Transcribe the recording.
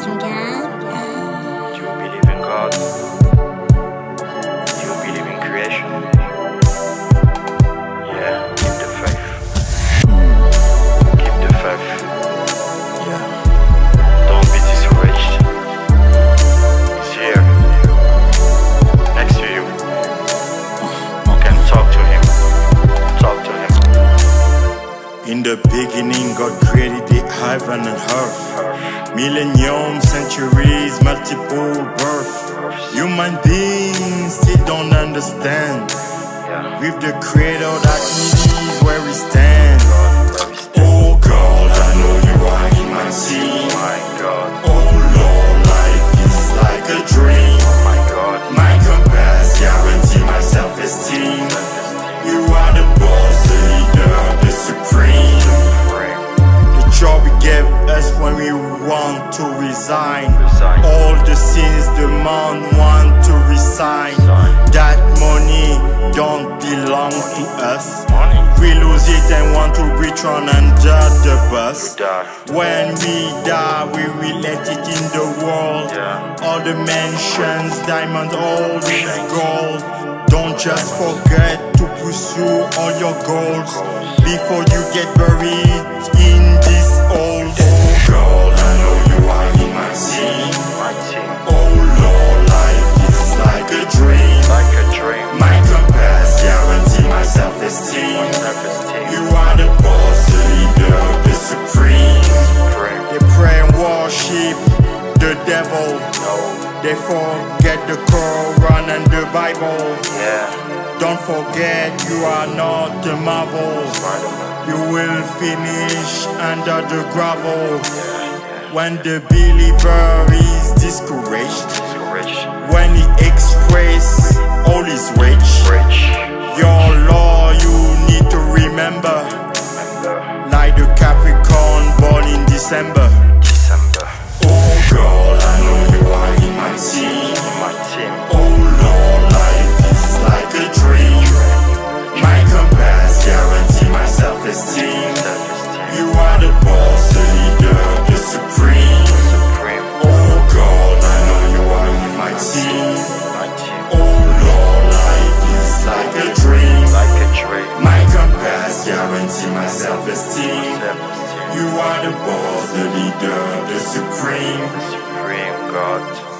Mr. God. Do you believe in God? Do you believe in creation? Yeah, keep the faith. Keep the faith. Yeah. Don't be discouraged. He's here. Next to you. You can talk to him. Talk to him. In the beginning, God created the heaven and earth. Millennium, centuries, multiple birth. Human beings still don't understand. With the creator, that is where we stand. We want to resign. Resign. All the sins the man want to resign. Resign. That money don't belong to us. Money. We lose it and want to return under the bus. When we die, we will let it in the world. Yeah. All the mansions, diamonds, all this gold. Don't just forget to pursue all your goals before you forget the Quran and the Bible. Yeah. Don't forget you are not the marvel. You will finish under the gravel. When the believer is discouraged, when he express all his rage, your law you need to remember. Like the Capricorn born in. December. The the supreme. Supreme God.